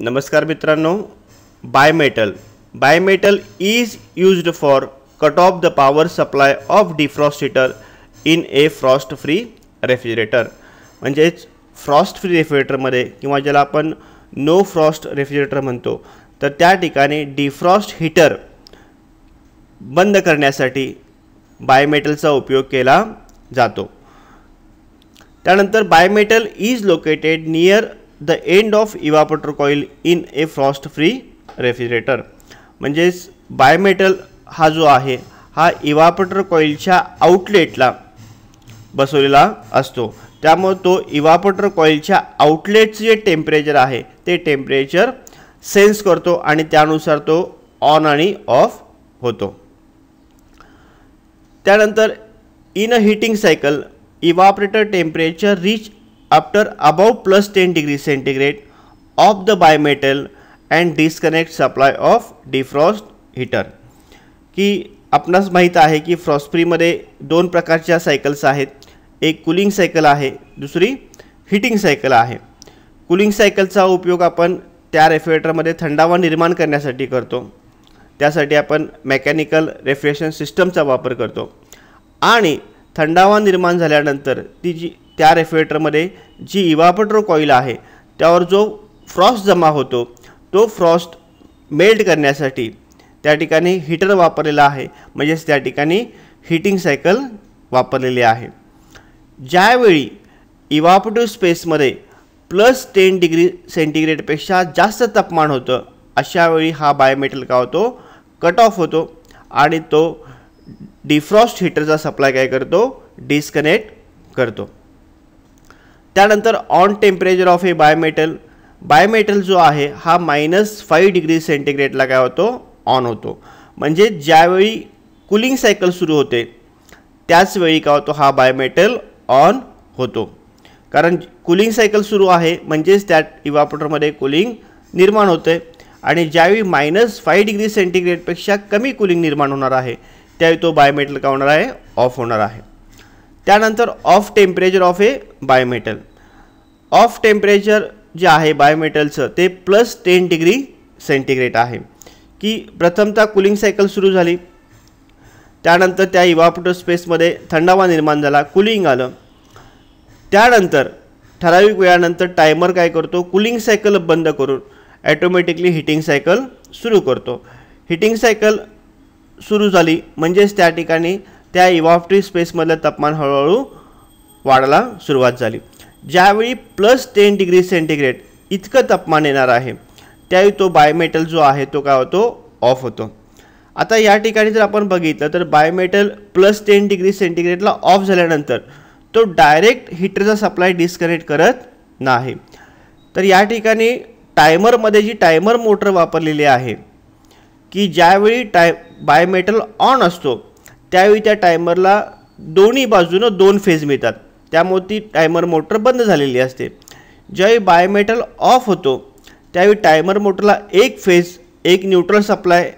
नमस्कार मित्रांनो bimetal bimetal is used for cut off the power supply of defroster in a frost free refrigerator म्हणजेच frost free रेफ्रिजरेटरमध्ये किंवा ज्याला आपण नो फ्रॉस्ट रेफ्रिजरेटर म्हणतो तर त्या ठिकाणी डिफ्रॉस्ट हीटर बंद करण्यासाठी बायमेटलचा उपयोग केला जातो. त्यानंतर bimetal is located near the end of evaporator coil in a frost free refrigerator. म्हणजेच बायमेटल हा जो आहे हा इवापोटर कॉईलच्या आउटलेटला बसवलेला असतो. त्यामुळे तो इवापोटर कॉईलच्या आउटलेटचं जे टेम्परेचर आहे ते टेम्परेचर सेन्स करतो आणि त्यानुसार तो ऑन आणि ऑफ होतो. त्यानंतर in a heating cycle evaporator temperature reach after above plus ten degree centigrade off the bimetal and disconnect supply of defrost heater की आपणास माहीत आहे की फ्रॉस्फ्रीमध्ये दोन प्रकारच्या सायकल्स आहेत. एक कुलिंग सायकल आहे दुसरी हिटिंग सायकल आहे. कुलिंग सायकलचा उपयोग आपण त्या रेफ्रिजरेटरमध्ये थंडावा निर्माण करण्यासाठी करतो. त्यासाठी आपण मेकॅनिकल रेफ्रिजरेशन सिस्टमचा वापर करतो. आणि थंडावा निर्माण झाल्यानंतर ती जी त्या रेफ्रिजरेटरमध्ये जी इवापट्रो कॉईल आहे त्यावर जो फ्रॉस्ट जमा होतो तो फ्रॉस्ट मेल्ट करण्यासाठी त्या ठिकाणी हीटर वापरलेला आहे. म्हणजेच त्या ठिकाणी हीटिंग सायकल वापरलेली आहे. ज्यावेळी इवापटिव्ह स्पेसमध्ये प्लस टेन डिग्री सेंटीग्रेडपेक्षा जास्त तापमान होतं अशावेळी हा बायोमेटल का होतो? कट ऑफ होतो आणि तो डिफ्रॉस्ट हीटरचा सप्लाय काय करतो? डिस्कनेक्ट करतो. त्यानंतर on temperature of a bimetal bimetal जो आहे हा मायनस फाईव्ह डिग्री सेंटीग्रेडला काय होतो? ऑन होतो. म्हणजे ज्यावेळी कुलिंग सायकल सुरू होते त्याचवेळी काय होतो? हा बायोमेटल ऑन होतो. कारण कुलिंग सायकल सुरू आहे म्हणजेच त्या इवापोटरमध्ये कुलिंग निर्माण होते. आणि ज्यावेळी मायनस फाईव्ह डिग्री सेंटीग्रेडपेक्षा कमी कुलिंग निर्माण होणार आहे त्यावेळी तो बायोमेटल का होणार आहे? ऑफ होणार आहे. त्यानंतर off temperature of a bimetal off temperature जे आहे बायोमेटलचं ते प्लस टेन डिग्री सेंटीग्रेड आहे. की प्रथमतः कुलिंग सायकल सुरू झाली. त्यानंतर त्या इवापोटर स्पेसमध्ये थंडावा निर्माण झाला कुलिंग आलं. त्यानंतर ठराविक वेळानंतर टायमर काय करतो? कुलिंग सायकल बंद करून ॲटोमॅटिकली हिटिंग सायकल सुरू करतो. हिटिंग सायकल सुरू झाली म्हणजेच त्या ठिकाणी त्या इवॉफ्ट्री स्पेसमधलं तापमान हळूहळू वाढायला सुरुवात झाली. ज्यावेळी प्लस टेन डिग्री सेंटीग्रेड इतकं तापमान येणार आहे त्यावेळी तो बायोमेटल जो आहे तो काय होतो? ऑफ होतो. आता या ठिकाणी जर आपण बघितलं तर बायोमेटल प्लस टेन डिग्री सेंटीग्रेडला ऑफ झाल्यानंतर तो डायरेक्ट हीटरचा सप्लाय डिस्कनेक्ट करत नाही. तर या ठिकाणी टायमरमध्ये जी टायमर मोटर वापरलेली आहे की ज्यावेळी टाय बायोमेटल ऑन असतो त्यावेळी त्या टायमरला दोन्ही बाजूनं दोन फेज मिळतात. त्यामुळे ती टायमर मोटर बंद झालेली असते. ज्यावेळी बायोमेटल ऑफ होतो त्यावेळी टायमर मोटरला एक फेज एक न्यूट्रल सप्लायचा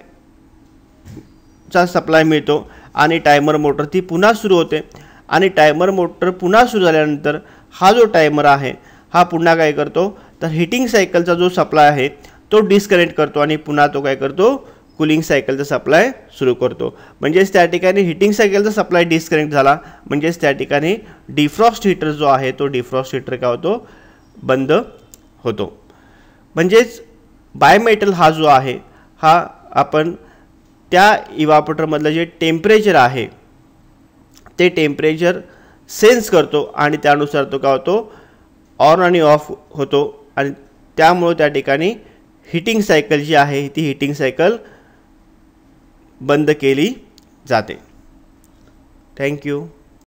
सप्लाय मिळतो आणि टायमर मोटर ती पुन्हा सुरू होते. आणि टायमर मोटर पुन्हा सुरू झाल्यानंतर हा जो टायमर आहे हा पुन्हा काय करतो? तर हिटिंग सायकलचा जो सप्लाय आहे तो डिस्कनेक्ट करतो आणि पुन्हा तो काय करतो? कुलिंग सायकलचा सप्लाय सुरू करतो. म्हणजेच त्या ठिकाणी हिटिंग सायकलचा सप्लाय डिस्कनेक्ट झाला. म्हणजेच त्या ठिकाणी डिफ्रॉस्ट हीटर जो आहे तो डिफ्रॉस्ट हीटर काय होतो? बंद होतो. म्हणजेच बायोमेटल हा जो आहे हा आपण त्या इवापोटरमधलं जे टेम्परेचर आहे ते टेम्परेचर सेन्स करतो आणि त्यानुसार तो काय होतो? ऑन आणि ऑफ होतो. आणि त्यामुळं त्या ठिकाणी हिटिंग सायकल जी आहे ती हिटिंग सायकल बंद केली जाते. थँक्यू